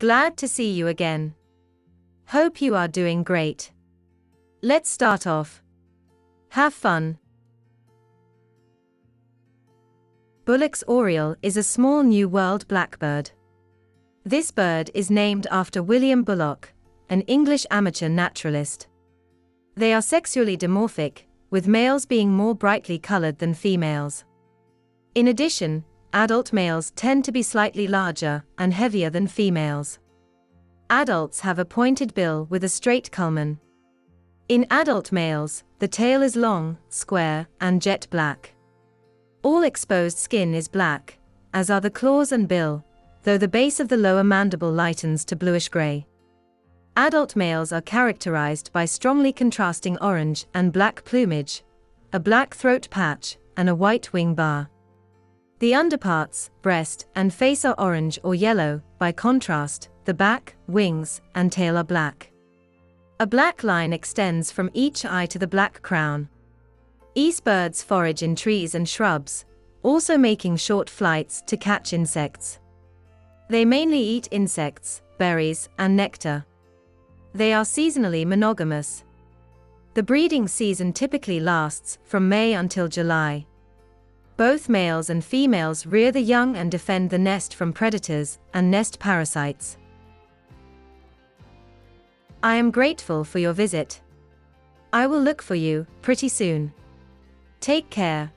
Glad to see you again. Hope you are doing great. Let's start off. Have fun. Bullock's oriole is a small New World blackbird. This bird is named after William Bullock, an English amateur naturalist. They are sexually dimorphic, with males being more brightly colored than females. In addition, adult males tend to be slightly larger and heavier than females. Adults have a pointed bill with a straight culmen. In adult males, the tail is long, square, and jet black. All exposed skin is black, as are the claws and bill, though the base of the lower mandible lightens to bluish gray. Adult males are characterized by strongly contrasting orange and black plumage, a black throat patch, and a white wing bar. The underparts, breast, and face are orange or yellow, by contrast, the back, wings, and tail are black. A black line extends from each eye to the black crown. East birds forage in trees and shrubs, also making short flights to catch insects. They mainly eat insects, berries, and nectar. They are seasonally monogamous. The breeding season typically lasts from May until July. Both males and females rear the young and defend the nest from predators and nest parasites. I am grateful for your visit. I will look for you pretty soon. Take care.